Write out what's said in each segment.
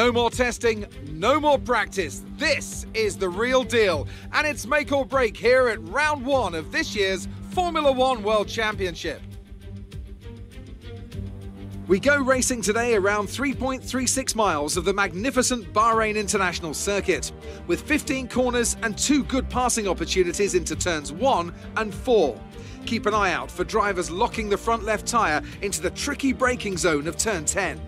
No more testing, no more practice. This is the real deal. And it's make or break here at round one of this year's Formula One World Championship. We go racing today around 3.36 miles of the magnificent Bahrain International Circuit, with 15 corners and two good passing opportunities into turns 1 and 4. Keep an eye out for drivers locking the front left tyre into the tricky braking zone of turn 10.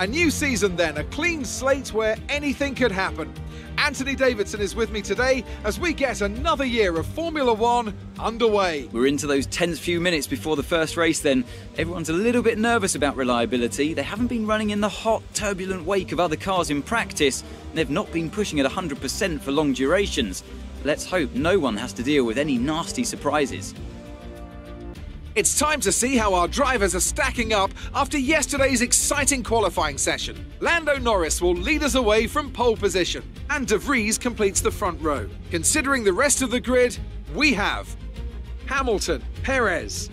A new season then, a clean slate where anything could happen. Anthony Davidson is with me today as we get another year of Formula One underway. We're into those tense few minutes before the first race then. Everyone's a little bit nervous about reliability. They haven't been running in the hot, turbulent wake of other cars in practice. They've not been pushing at 100% for long durations. Let's hope no one has to deal with any nasty surprises. It's time to see how our drivers are stacking up after yesterday's exciting qualifying session. Lando Norris will lead us away from pole position, and De Vries completes the front row. Considering the rest of the grid, we have Hamilton, Perez,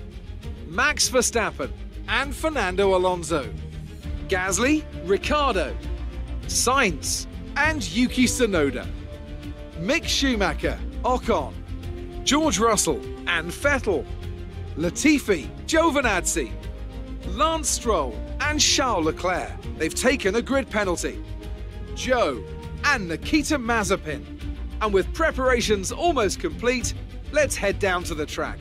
Max Verstappen, and Fernando Alonso, Gasly, Ricciardo, Sainz, and Yuki Tsunoda, Mick Schumacher, Ocon, George Russell, and Vettel. Latifi, Giovinazzi, Lance Stroll, and Charles Leclerc. They've taken a grid penalty. Zhou and Nikita Mazepin. And with preparations almost complete, let's head down to the track.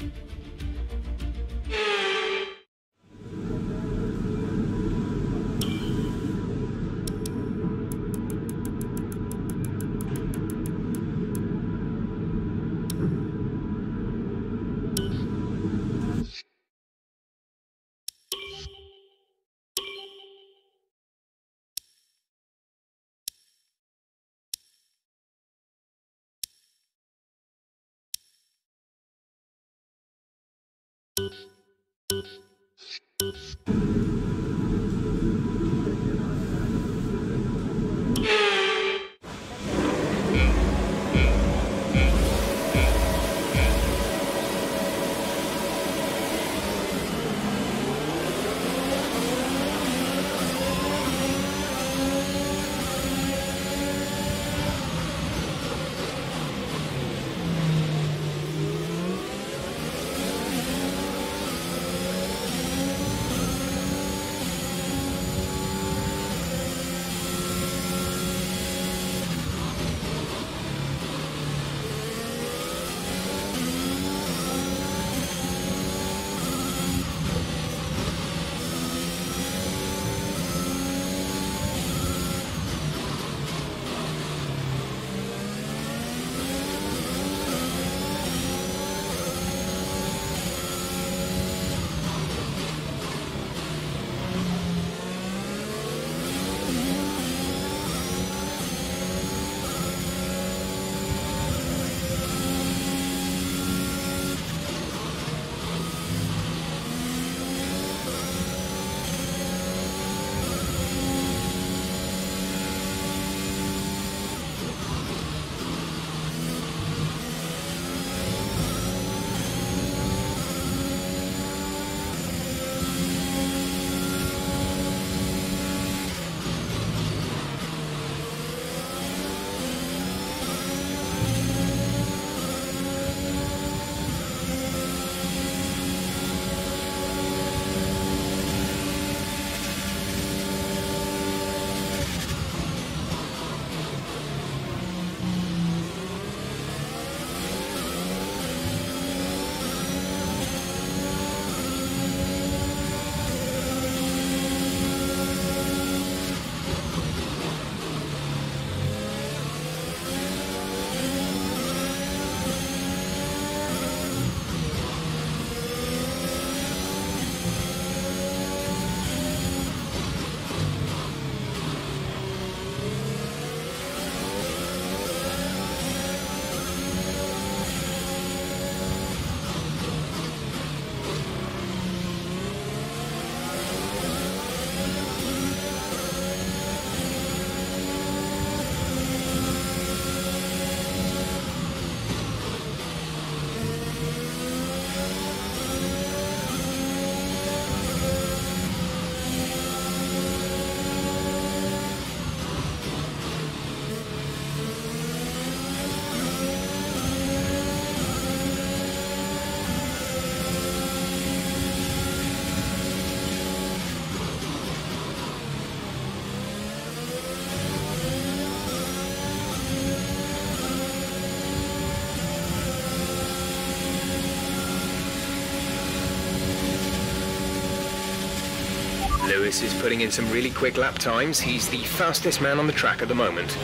Lewis is putting in some really quick lap times. He's the fastest man on the track at the moment.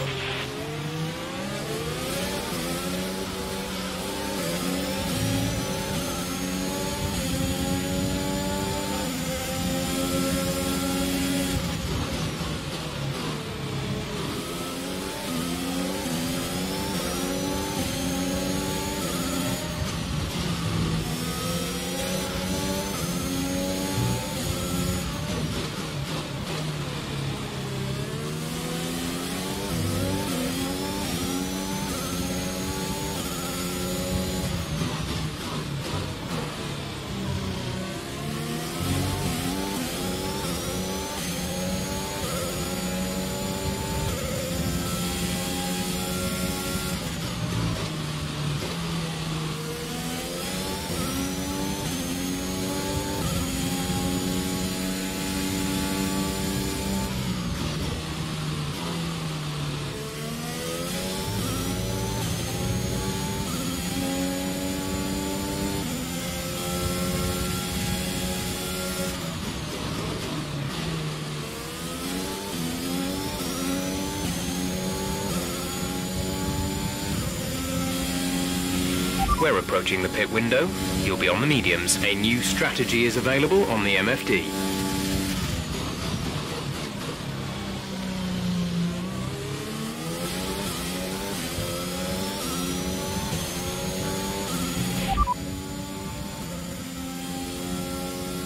We're approaching the pit window. You'll be on the mediums. A new strategy is available on the MFD.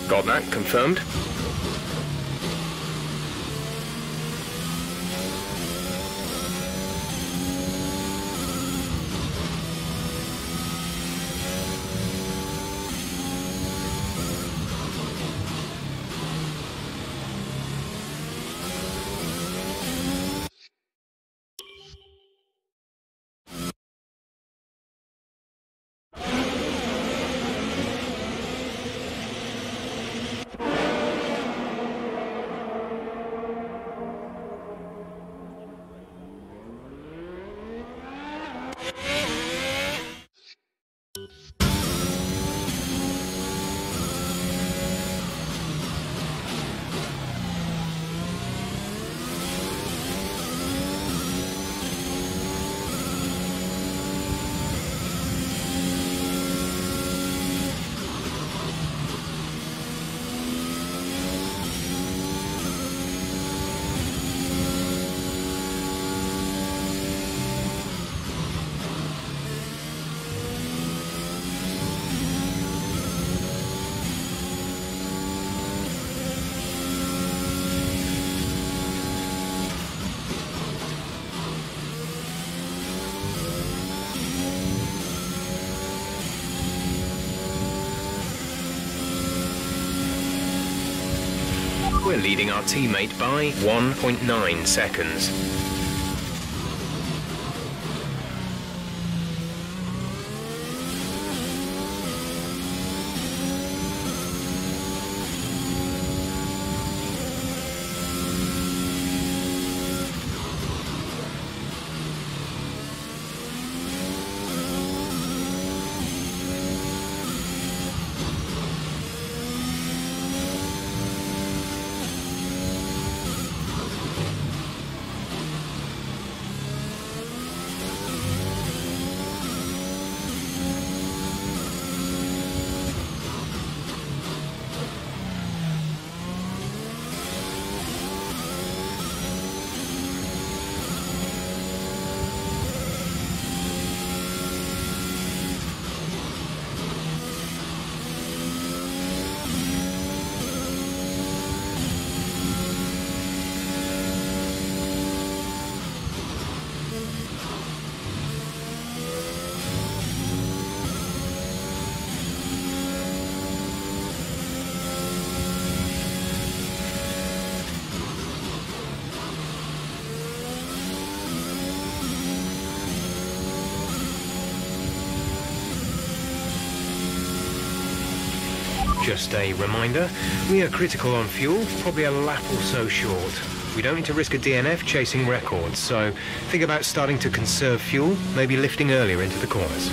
Got that confirmed? We're leading our teammate by 1.9 seconds. Just a reminder, we are critical on fuel, probably a lap or so short. We don't need to risk a DNF chasing records, so think about starting to conserve fuel, maybe lifting earlier into the corners.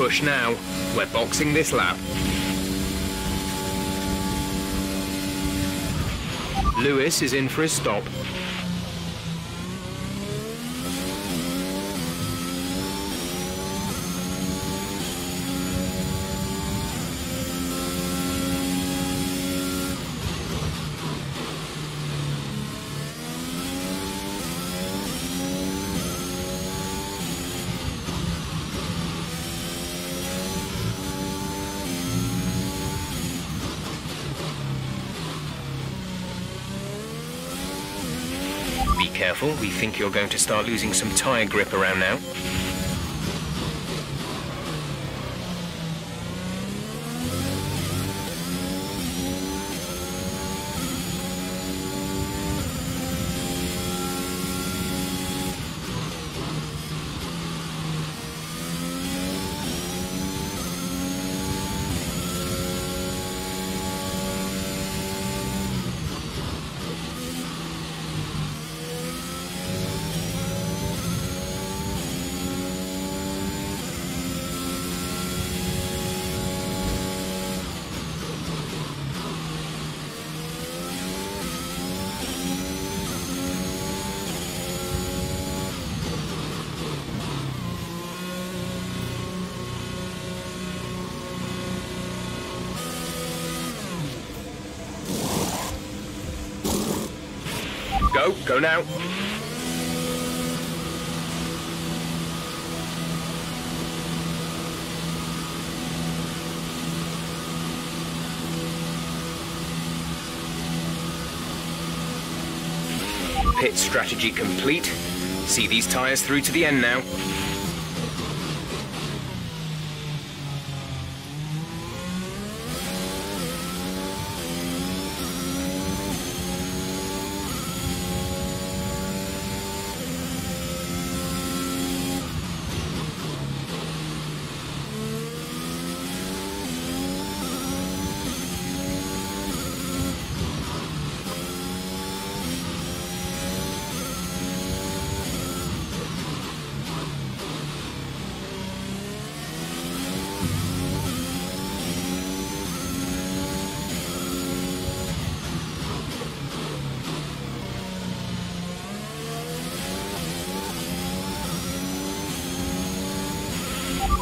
Push now. We're boxing this lap. Lewis is in for his stop. Careful. We think you're going to start losing some tyre grip around now. Go, go now. Pit strategy complete. See these tyres through to the end now.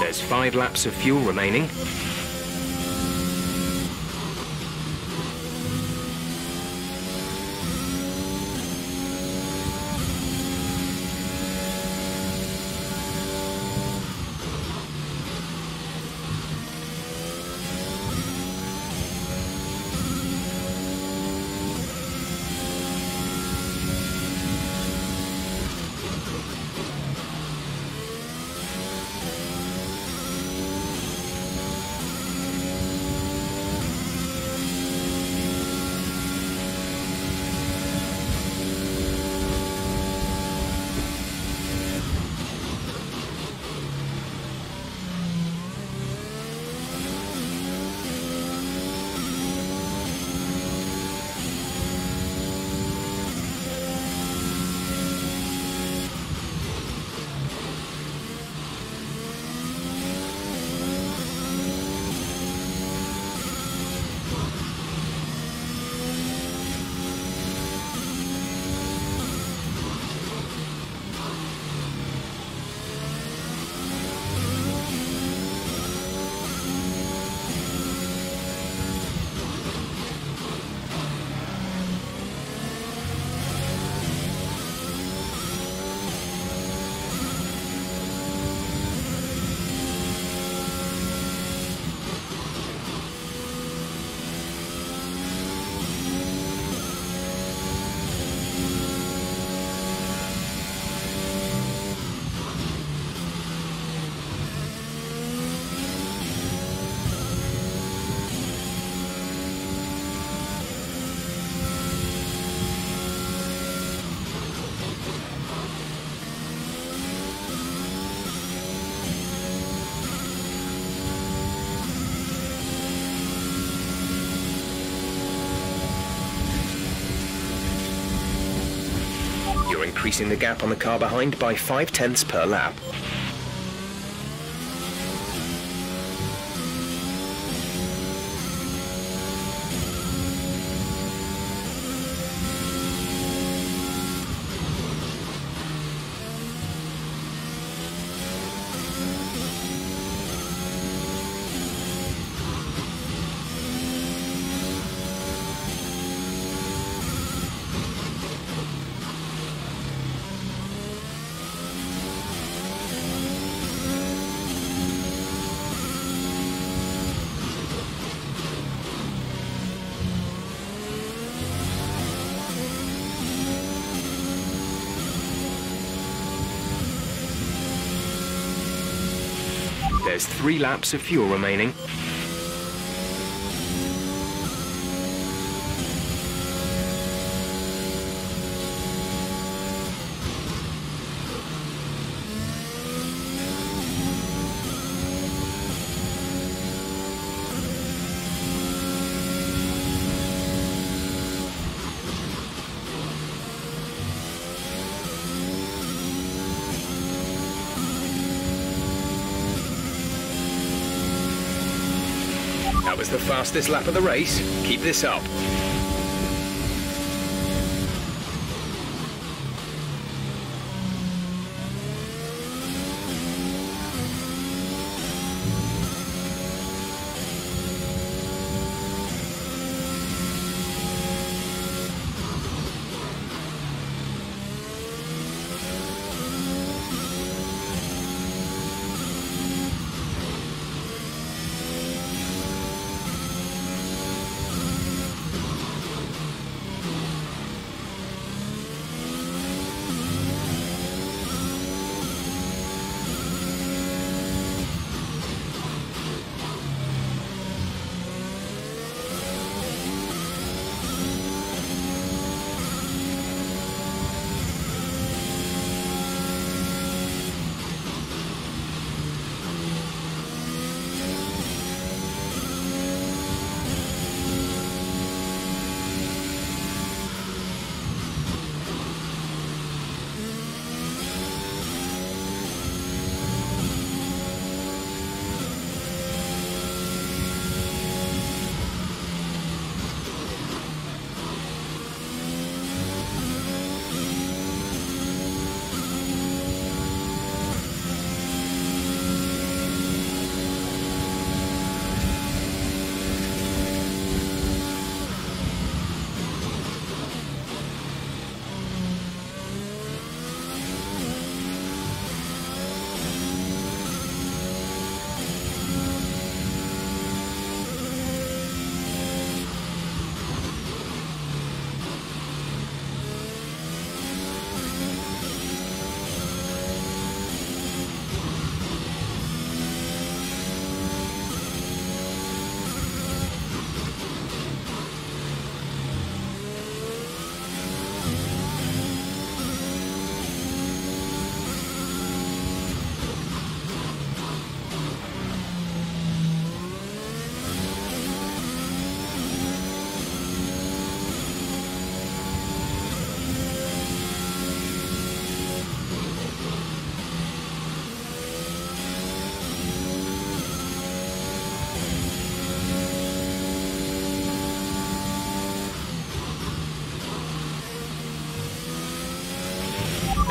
There's five laps of fuel remaining. Increasing the gap on the car behind by five tenths per lap. There's three laps of fuel remaining. The fastest lap of the race. Keep this up.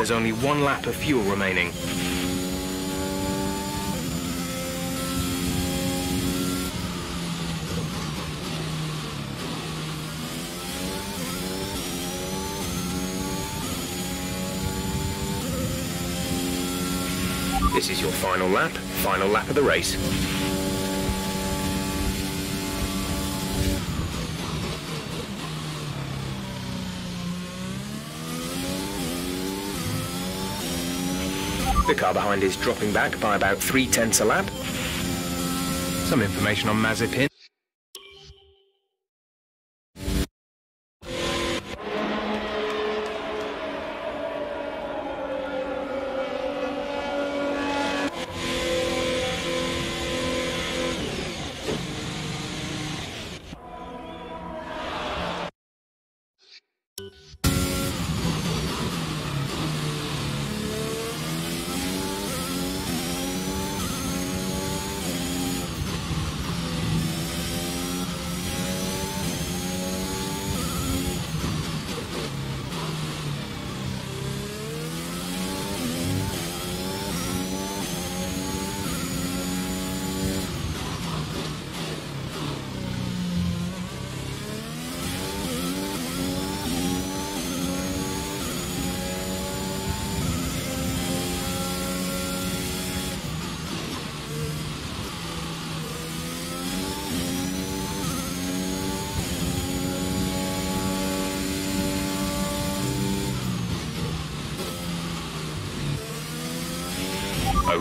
There's only one lap of fuel remaining. This is your final lap, final lap of the race. The car behind is dropping back by about three tenths a lap. Some information on Mazepin.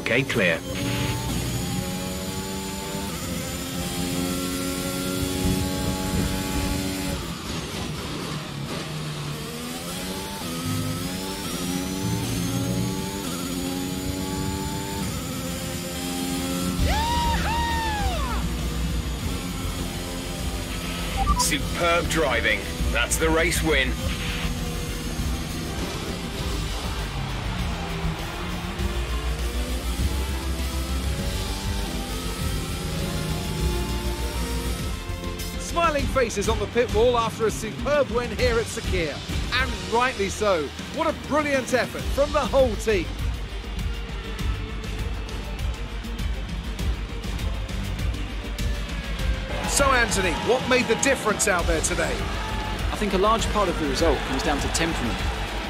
Okay, clear. Superb driving. That's the race win. Faces on the pit wall after a superb win here at Sakhir. And rightly so. What a brilliant effort from the whole team. So, Anthony, what made the difference out there today? I think a large part of the result comes down to temperament.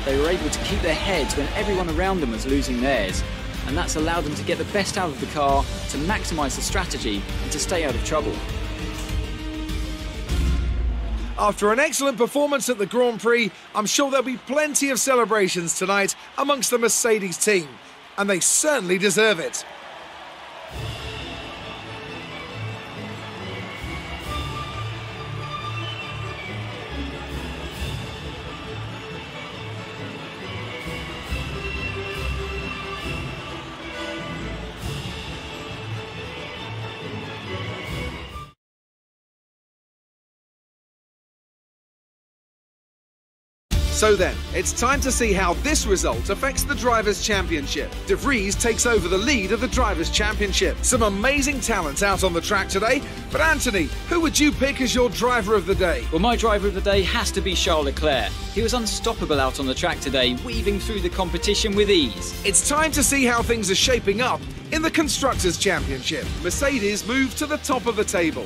They were able to keep their heads when everyone around them was losing theirs, and that's allowed them to get the best out of the car, to maximise the strategy, and to stay out of trouble. After an excellent performance at the Grand Prix, I'm sure there'll be plenty of celebrations tonight amongst the Mercedes team, and they certainly deserve it. So then, it's time to see how this result affects the Drivers' Championship. De Vries takes over the lead of the Drivers' Championship. Some amazing talent out on the track today, but Anthony, who would you pick as your driver of the day? Well, my driver of the day has to be Charles Leclerc. He was unstoppable out on the track today, weaving through the competition with ease. It's time to see how things are shaping up in the Constructors' Championship. Mercedes move to the top of the table.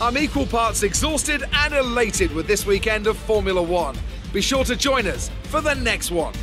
I'm equal parts exhausted and elated with this weekend of Formula One. Be sure to join us for the next one.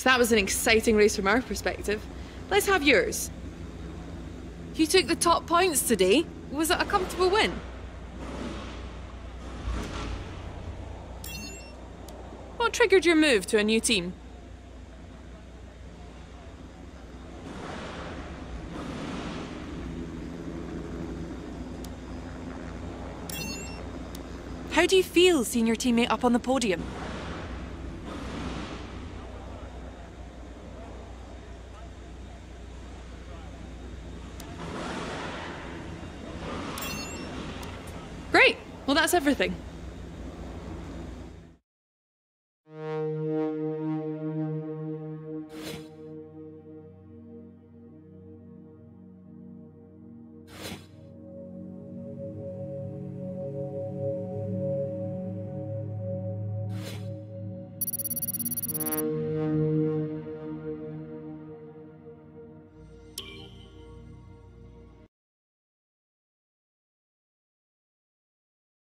So that was an exciting race from our perspective. Let's have yours. You took the top points today. Was it a comfortable win? What triggered your move to a new team? How do you feel seeing your teammate up on the podium? Well, that's everything.